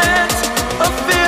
Feel of discontent.